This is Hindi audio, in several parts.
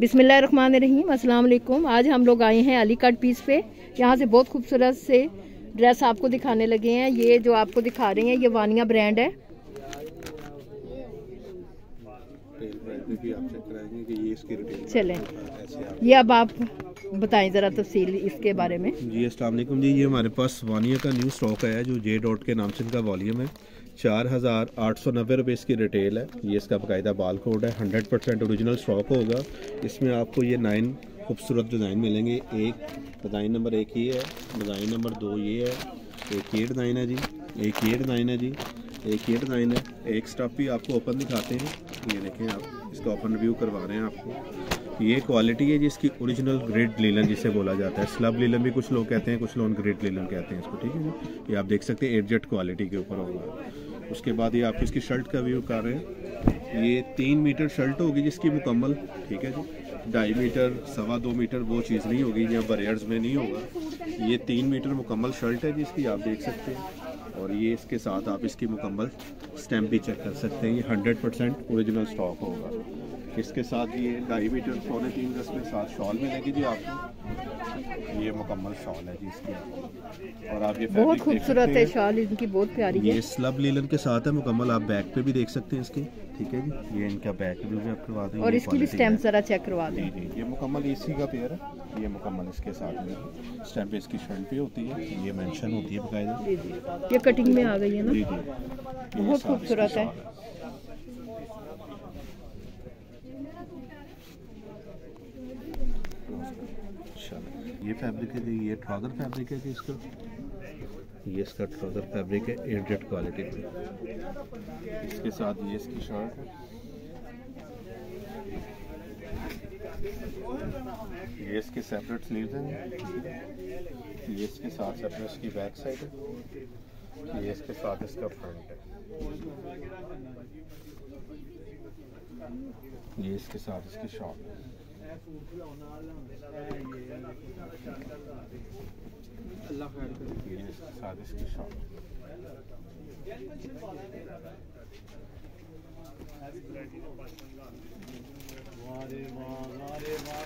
बिसमीम अस्सलाम वालेकुम आज हम लोग आए हैं अली कट पीस पे। यहाँ से बहुत खूबसूरत से ड्रेस आपको दिखाने लगे हैं। ये जो आपको दिखा रहे हैं, ये वानिया ब्रांड है। चलें। ये अब आप बताएँ ज़रा तफसील इसके बारे में। जी अस्सलाम जी। ये हमारे पास वानिया का न्यू स्टॉक है, जो जे डॉट के नाम से इनका वॉल्यूम है। चार हज़ार आठ सौ नब्बे रुपये इसकी रिटेल है। ये इसका बाकायदा बाल कोड है। हंड्रेड परसेंट औरिजिनल स्टॉक होगा। इसमें आपको ये नाइन खूबसूरत डिज़ाइन मिलेंगे। एक डिज़ाइन नंबर एक ये है। डिज़ाइन नंबर दो ये है। एक ये डिज़ाइन है जी। एक ये डिज़ाइन है जी। एक ये डिज़ाइन है। एक स्टफ़ भी आपको ओपन दिखाते हैं। ये देखें आप, इसका ओपन रिव्यू करवा रहे हैं आपको। ये क्वालिटी है जिसकी ओरिजिनल ग्रेड लीलन जिसे बोला जाता है। स्लब लीलन भी कुछ लोग कहते हैं, कुछ लोग ग्रेड लीलन कहते हैं इसको, ठीक है ये आप देख सकते हैं एडजेट क्वालिटी के ऊपर होगा। उसके बाद ये आपको इसकी शर्ट का व्यू कर रहे हैं। ये तीन मीटर शर्ट होगी जिसकी मुकम्मल, ठीक है जी? ढाई मीटर, सवा दो मीटर, वो चीज़ नहीं होगी, या बरेयर्स में नहीं होगा। ये तीन मीटर मुकम्मल शर्ट है जिसकी आप देख सकते हैं। और ये इसके साथ आप इसकी मुकम्मल स्टैम्प भी चेक कर सकते हैं। ये हंड्रेड परसेंट औरिजिनल स्टॉक होगा। इसके साथ ये ढाई मीटर पौने तीन गज में साथ शॉल मिलेगी जी आपको। ये मुकम्मल शॉल है जी इसकी। और आप ये बहुत खूबसूरत है शॉल इनकी बहुत प्यारी है। ये स्लब लीलन के साथ है मुकम्मल आप बैक पे भी देख सकते हैं इसकी। ठीक है जी? ये इनका बैक भी आप करवा दें और इसकी भी स्टैम्प जरा चेक करवा दें। जी ये मुकम्मल एसी का पेयर है। ये मुकम्मल इसके साथ में स्टैम्प इसकी शर्ट पे होती है। ये मेंशन होती है बकायदा। ये कटिंग में आ गई है ना। बहुत खूबसूरत है। ये फैब्रिक है ये ट्राउज़र फैब्रिक है कि इसका? ये इसका ट्राउज़र फैब्रिक है एयरजेट क्वालिटी में। इसके साथ ये इसकी शर्ट है। ये इसके सेपरेट स्लीव्स हैं। ये इसके साथ सेपरेट इसकी बैक साइड है। ये इसके साथ इसका फ्रंट है। ये इसके साथ इसकी शॉप है।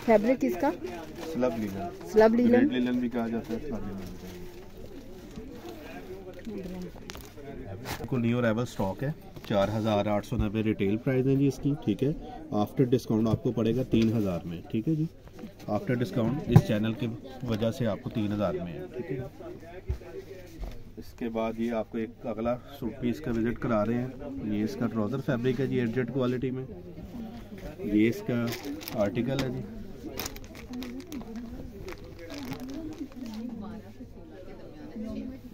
फैब्रिक किसका? Slub linen slub linen linen भी कहा जाता है स्लब लीलन को न्यू अराइवल स्टॉक है। चार हज़ार आठ सौ नब्बे रिटेल प्राइस है जी इसकी, ठीक है? आफ्टर डिस्काउंट आपको पड़ेगा तीन हज़ार में, ठीक है जी? आफ्टर डिस्काउंट इस चैनल की वजह से आपको तीन हज़ार में है, ठीक है इसके बाद ये आपको एक अगला सूट पीस का विज़िट करा रहे हैं। ये इसका ट्राउज़र फैब्रिक है जी एडजेट क्वालिटी में। ये इसका आर्टिकल है जी।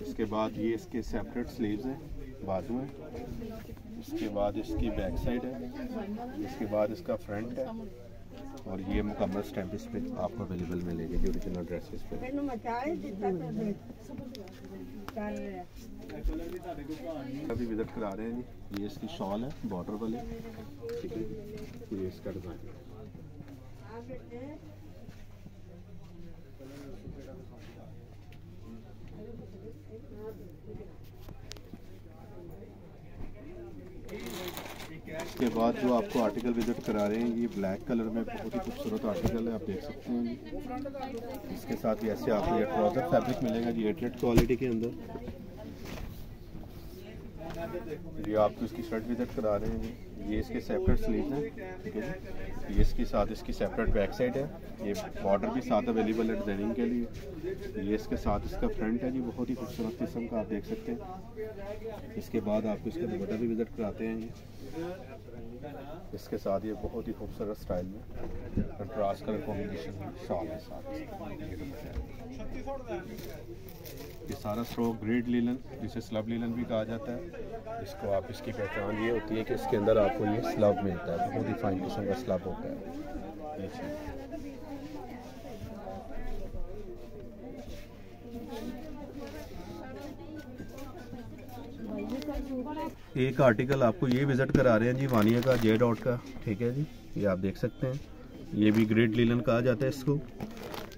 इसके बाद ये इसके सेपरेट स्लीव्स हैं। बाजू है इसके बाद इसकी बैक साइड है। इसके बाद इसका फ्रंट है। और ये मुकम्मल स्टैम्प इस पर आपको अवेलेबल मिलेगी जो ओरिजिनल ड्रेसेस पे। अभी विज़िट करा रहे हैं जी। ये इसकी शॉल है बॉर्डर वाली। ठीक है ये इसका डिज़ाइन इसके बाद जो आपको आर्टिकल विज़िट करा रहे हैं, ये ब्लैक कलर में बहुत ही खूबसूरत आर्टिकल है, आप देख सकते हैं। इसके साथ ही ऐसे आपको ये ट्राउज़र फैब्रिक मिलेगा जी एट क्वालिटी के अंदर। ये आपको इसकी शर्ट विज़िट करा रहे हैं, ये इसके सेपरेट स्लीव हैं, ठीक है जी। ये इसके साथ इसकी सेपरेट बैक साइड है, ये बॉर्डर भी साथ अवेलेबल है डिज़ाइनिंग के लिए। ये इसके साथ इसका फ्रंट है जी, बहुत ही खूबसूरत किस्म का, आप देख सकते हैं। इसके बाद आपको इसका दुपट्टा भी विज़िट कराते हैं। इसके साथ ये बहुत ही खूबसूरत स्टाइल में कंट्रास्ट कलर कॉम्बिनेशन शॉल है साथ। ये सारा स्ट्रोक ग्रेड लीलन, जिसे स्लब लीलन भी कहा जाता है। इसको आप इसकी पहचान ये होती है कि इसके अंदर आपको ये स्लब मिलता है। बहुत ही फाइन किस्म का स्लब होता है। एक आर्टिकल आपको ये विज़िट करा रहे हैं जी वानिया का जे डॉट का, ठीक है जी? ये आप देख सकते हैं। ये भी ग्रेड लीलन कहा जाता है इसको।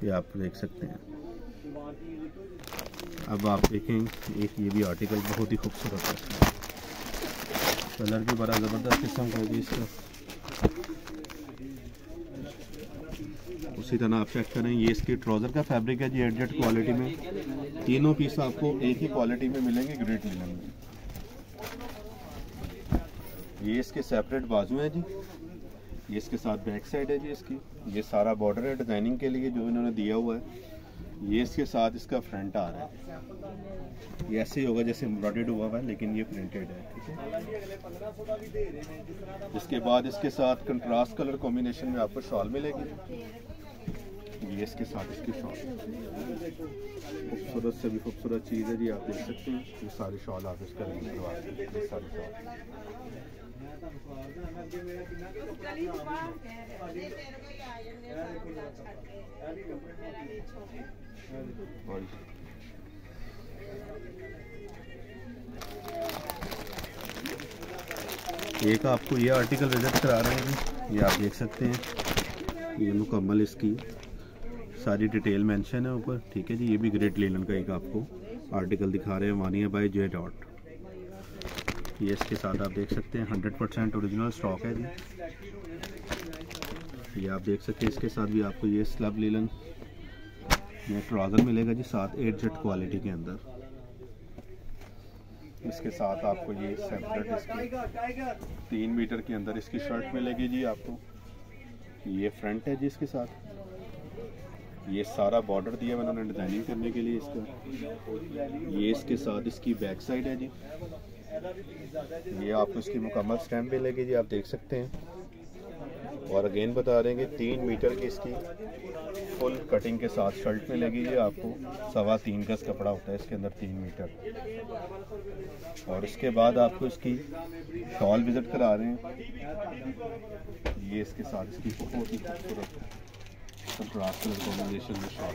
ये आप देख सकते हैं। अब आप देखें, एक ये भी आर्टिकल बहुत ही खूबसूरत है। कलर भी बड़ा ज़बरदस्त किस्म का है इसका। उसी तरह आप चेक करें, ये इसकी ट्राउज़र का फैब्रिक है जी एडजेट क्वालिटी में। तीनों पीस आपको एक ही क्वालिटी में मिलेंगे ग्रेट में। ये इसके सेपरेट बाजू हैं जी। ये इसके साथ बैक साइड है जी इसकी। ये सारा बॉर्डर है डिज़ाइनिंग के लिए जो इन्होंने दिया हुआ है। ये इसके साथ इसका फ्रंट आ रहा है। ये ऐसे ही होगा जैसे एम्ब्रॉयड हुआ है, लेकिन ये प्रिंटेड है, ठीक है? इसके बाद इसके साथ कंट्रास्ट कलर कॉम्बिनेशन में आपको शॉल मिलेगी। ये इसके साथ इसकी शॉल खूबसूरत से भी खूबसूरत चीज़ है जी, आप देख सकते हैं। ये सारी शॉल आप इसका करवा सकते हैं शॉल एक आपको ये आर्टिकल विज़िट करा रहे हैं ये आप देख सकते हैं। ये मुकम्मल इसकी। सारी डिटेल मेंशन है ऊपर। ठीक है जी ये भी ग्रेट लेलन का एक आपको आर्टिकल दिखा रहे हैं। वानिया बाय जे डॉट ये इसके साथ आप देख सकते हैं हंड्रेड परसेंट ओरिजिनल स्टॉक है जी। ये आप देख सकते हैं, इसके साथ भी आपको ये स्लब लेलन ये ट्राउज़र मिलेगा जी, साथ एट जेट क्वालिटी के अंदर। इसके साथ आपको ये सेपरेट तीन मीटर के अंदर इसकी शर्ट मिलेगी जी आपको। ये फ्रंट है जी इसके साथ। ये सारा बॉर्डर दिया उन्होंने डिज़ाइनिंग करने के लिए इसका। ये इसके साथ इसकी बैक साइड है जी। ये आपको इसकी मुकम्मल स्टैम्प मिलेगी जी, आप देख सकते हैं। और अगेन बता रहे हैं कि तीन मीटर की इसकी फुल कटिंग के साथ शर्ट में लगेगी आपको सवा तीन गज कपड़ा होता है इसके अंदर तीन मीटर और इसके बाद आपको इसकी शॉल विज़िट करा रहे हैं। ये इसके साथ इसकी बहुत ही खूबसूरत। कंट्रास्ट कलर कॉम्बिनेशन में शॉल